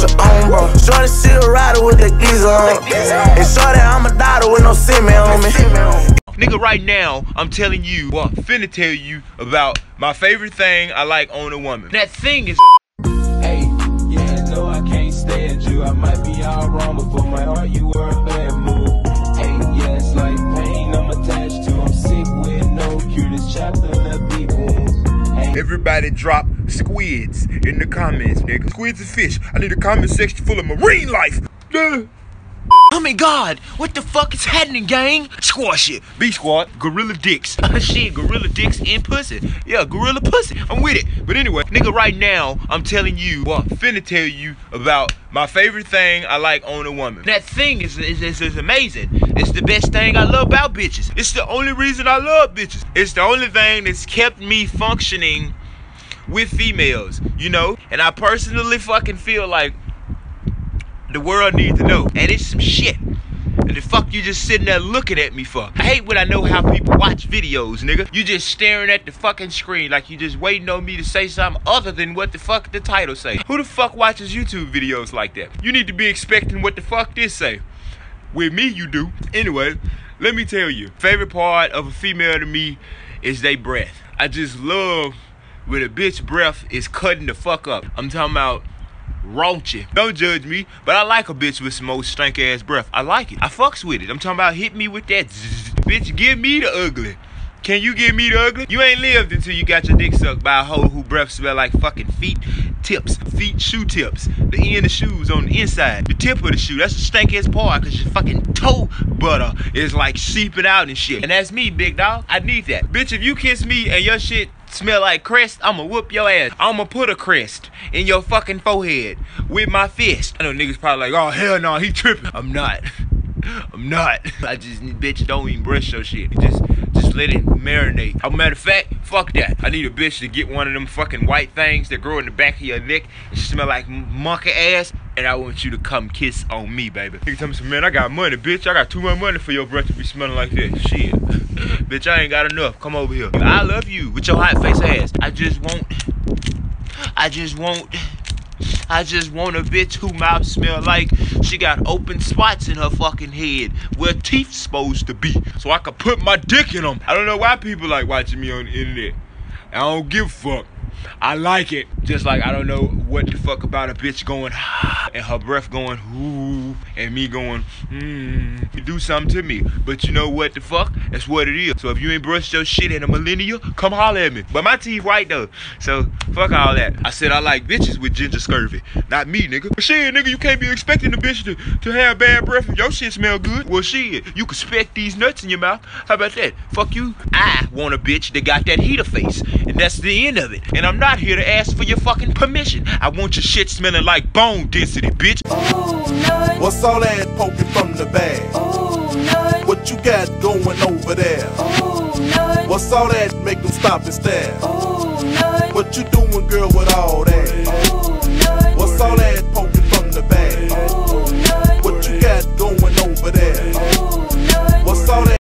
what you on, bro. Shorty, she a rider with the geezer on. And shorty, I'm a daughter with no semen on me. Nigga, right now, I'm telling you, well, finna tell you about my favorite thing I like on a woman. That thing is Hey, yeah, no, I can't stand you. I might be all wrong, but for my heart, you were a bad move. Hey, yeah, it's like pain I'm attached to. I'm sick with no cure. This chapter left deep wounds. Hey. everybody drop squids in the comments, nigga. Squids and fish. I need a comment section full of marine life. Yeah. Oh my god, what the fuck is happening, gang? Squash it. B squad, gorilla dicks. Ah, shit, gorilla dicks and pussy. Yeah, gorilla pussy. I'm with it. But anyway, nigga, right now, I'm telling you, well, finna tell you about my favorite thing I like on a woman. That thing is, is, is, is amazing. It's the best thing I love about bitches. It's the only reason I love bitches. It's the only thing that's kept me functioning with females, you know? And I personally fucking feel like the world needs to know. And it's some shit. And the fuck you just sitting there looking at me for? I hate when I know how people watch videos, nigga. You just staring at the fucking screen like you just waiting on me to say something other than what the fuck the title say. Who the fuck watches YouTube videos like that? You need to be expecting what the fuck this say. With me, you do. Anyway, let me tell you. Favorite part of a female to me is they breath. I just love when a bitch breath is cutting the fuck up. I'm talking about raunchy. Don't judge me, but I like a bitch with some old stank ass breath. I like it. I fucks with it. I'm talking about hit me with that zzz. Bitch, give me the ugly. Can you give me the ugly? You ain't lived until you got your dick sucked by a hoe who breath smell like fucking feet tips, feet shoe tips. The end of shoes on the inside. The tip of the shoe, that's the stankiest part because your fucking toe butter is like seeping out and shit. And that's me, big dog. I need that. Bitch, if you kiss me and your shit smell like crest, I'ma whoop your ass. I'ma put a crest in your fucking forehead with my fist. I know niggas probably like, oh hell no, he tripping. I'm not. I'm not. I just bitch don't even brush your shit. Just just let it marinate. As a matter of fact, fuck that. I need a bitch to get one of them fucking white things that grow in the back of your neck and smell like monkey ass. And I want you to come kiss on me, baby. You tell me man, I got money, bitch. I got too much money for your breath to be smelling like that. Shit. bitch, I ain't got enough. Come over here. I love you with your hot face ass. I just want I just want I just want a bitch who mouth smell like she got open spots in her fucking head where teeth supposed to be. So I could put my dick in them. I don't know why people like watching me on the internet. I don't give a fuck. I like it. Just like I don't know what the fuck about a bitch going and her breath going ooh and me going hmm. Do something to me. But you know what the fuck? That's what it is. So if you ain't brushed your shit in a millennia, come holler at me. But my teeth white though. So fuck all that. I said I like bitches with ginger scurvy. Not me, nigga. But shit, nigga, you can't be expecting a bitch to, to have bad breath and your shit smell good. Well shit, you can speck these nuts in your mouth. How about that? Fuck you. I want a bitch that got that heater face. And that's the end of it. And I'm I'm not here to ask for your fucking permission. I want your shit smelling like bone density, bitch. Ooh. What's all that poking from the bag? Ooh. What you got going over there? Ooh. What's all that make them stop and stare? Ooh. What you doing, girl, with all that? Ooh. What's all that